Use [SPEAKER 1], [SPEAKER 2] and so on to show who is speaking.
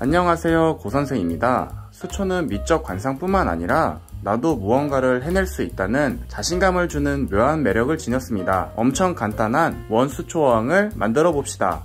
[SPEAKER 1] 안녕하세요 고선생입니다. 수초는 미적 관상뿐만 아니라 나도 무언가를 해낼 수 있다는 자신감을 주는 묘한 매력을 지녔습니다. 엄청 간단한 원수초어항을 만들어 봅시다.